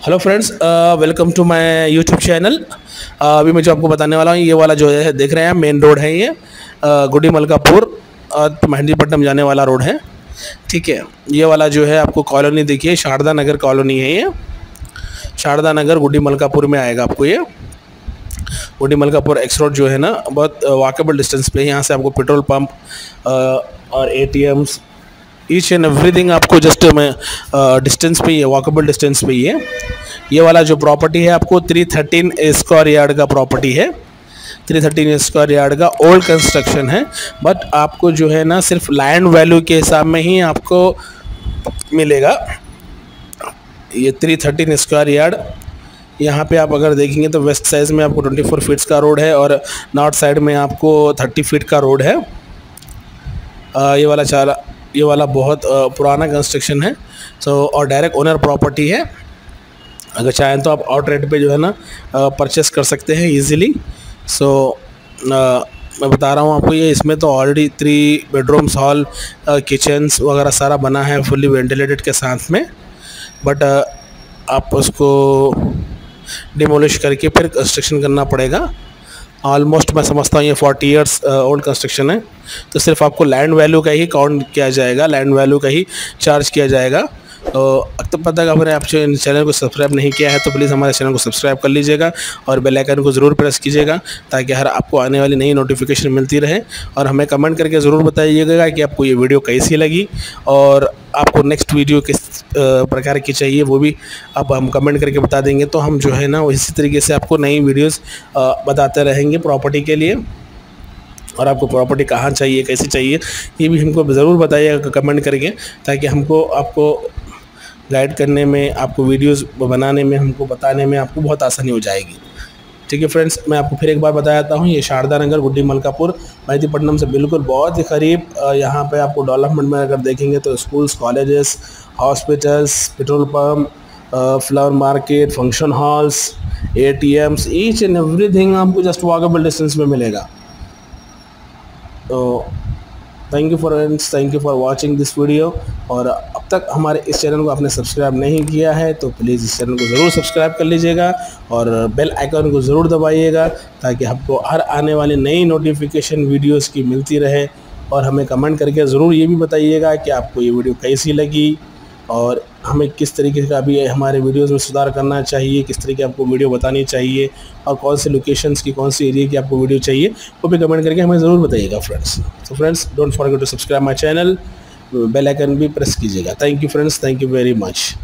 Hello friends welcome to my YouTube channel अभी मैं जो आपको बताने वाला हूँ ये वाला जो है देख रहे हैं मेन रोड है ये uh, गुडी मलकापुर uh, मेहंदीपट्टनम जाने वाला रोड है। ठीक है ये वाला जो है आपको कॉलोनी देखिए शारदा नगर कॉलोनी है ये। शारदा नगर गुडी मलकापुर में आएगा आपको ये। गुडी मलकापुर एक्स रोड जो है ना बहुत वाकेबल डिस्टेंस पे यहाँ से आपको पेट्रोल पम्प और ए ईच एंड एवरीथिंग आपको जस्ट में डिस्टेंस पे ही है वॉकेबल डिस्टेंस पे ही है। ये वाला जो प्रॉपर्टी है आपको थ्री थर्टीन स्क्वायर यार्ड का प्रॉपर्टी है। थ्री थर्टीन स्क्वायर यार्ड का ओल्ड कंस्ट्रक्शन है। बट आपको जो है ना सिर्फ़ लैंड वैल्यू के हिसाब में ही आपको मिलेगा। ये थ्री थर्टीन स्क्वायर यार्ड यहाँ पे आप अगर देखेंगे तो वेस्ट साइड में आपको 24 फीट्स का रोड है और नॉर्थ साइड में आपको 30 फीट का रोड है। आ, ये वाला चार ये वाला बहुत पुराना कंस्ट्रक्शन है। सो और डायरेक्ट ओनर प्रॉपर्टी है। अगर चाहें तो आप आउट रेट पर जो है ना परचेस कर सकते हैं ईज़िली सो मैं बता रहा हूँ आपको, ये इसमें तो already three bedrooms hall kitchens वगैरह सारा बना है फुली वेंटिलेटेड के साथ में। बट आप उसको डिमोलिश करके फिर कंस्ट्रक्शन करना पड़ेगा। ऑलमोस्ट मैं समझता हूँ ये फोर्टी ईयर्स ओल्ड कंस्ट्रक्शन है। तो सिर्फ़ आपको लैंड वैल्यू का ही काउंट किया जाएगा लैंड वैल्यू का ही चार्ज किया जाएगा। तो अब तक पता अगर आप चैनल को सब्सक्राइब नहीं किया है तो प्लीज़ हमारे चैनल को सब्सक्राइब कर लीजिएगा और बेल आइकन को ज़रूर प्रेस कीजिएगा ताकि हर आपको आने वाली नई नोटिफिकेशन मिलती रहे। और हमें कमेंट करके ज़रूर बताइएगा कि आपको ये वीडियो कैसी लगी। और आपको नेक्स्ट वीडियो किस प्रकार की चाहिए, वो भी आप, हम कमेंट करके बता देंगे। तो हम जो है ना इसी तरीके से आपको नई वीडियोज़ बताते रहेंगे प्रॉपर्टी के लिए। और आपको प्रॉपर्टी कहाँ चाहिए, कैसे चाहिए, ये भी हमको ज़रूर बताइएगा कमेंट करके, ताकि हमको, आपको गाइड करने में, आपको वीडियोस बनाने में, हमको बताने में आपको बहुत आसानी हो जाएगी। ठीक है फ्रेंड्स मैं आपको फिर एक बार बताता हूँ, ये शारदा नगर, गुड्डी मलकापुर मैदीपट्टनम से बिल्कुल बहुत ही करीब यहाँ पे आपको डेवलपमेंट में अगर देखेंगे तो schools colleges hospitals petrol pump flower market function halls A T Ms each and everything आपको जस्ट वॉकेबल डिस्टेंस में मिलेगा। तो thank you for friends thank you for watching this video और तक हमारे इस चैनल को आपने सब्सक्राइब नहीं किया है तो प्लीज़ इस चैनल को ज़रूर सब्सक्राइब कर लीजिएगा और बेल आइकन को ज़रूर दबाइएगा ताकि आपको हर आने वाली नई नोटिफिकेशन वीडियोस की मिलती रहे। और हमें कमेंट करके ज़रूर ये भी बताइएगा कि आपको ये वीडियो कैसी लगी और हमें किस तरीके का भी हमारे वीडियोस में सुधार करना चाहिए, किस तरीके आपको वीडियो बतानी चाहिए और कौन से लोकेशंस की, कौन सी एरिया की आपको वीडियो चाहिए, वो भी कमेंट करके हमें ज़रूर बताइएगा फ्रेंड्स तो friends don't forget to subscribe my channel bell icon भी प्रेस कीजिएगा। Thank you friends thank you very much